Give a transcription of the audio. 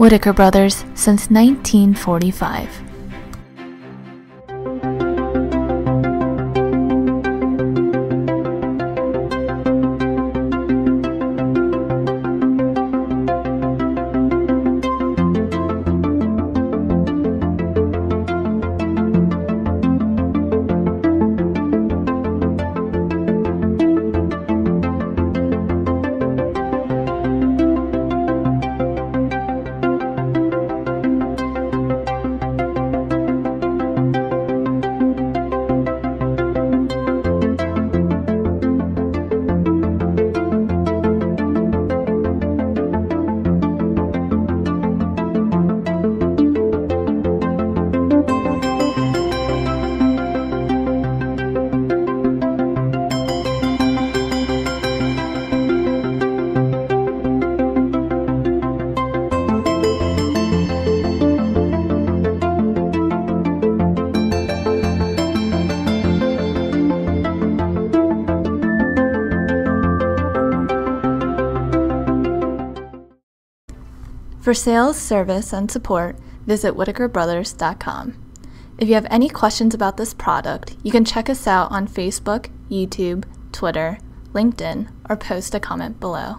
Whitaker Brothers since 1945. For sales, service, and support, visit whitakerbrothers.com. If you have any questions about this product, you can check us out on Facebook, YouTube, Twitter, LinkedIn, or post a comment below.